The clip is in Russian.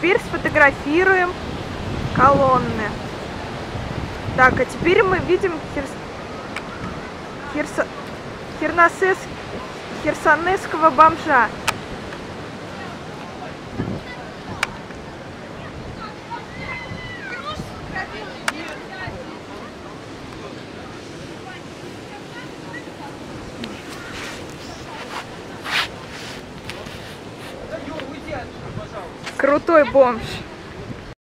теперь сфотографируем колонны. Так, а теперь мы видим Херс... Херса... Херносес... херсонесского бомжа. Крутой бомж.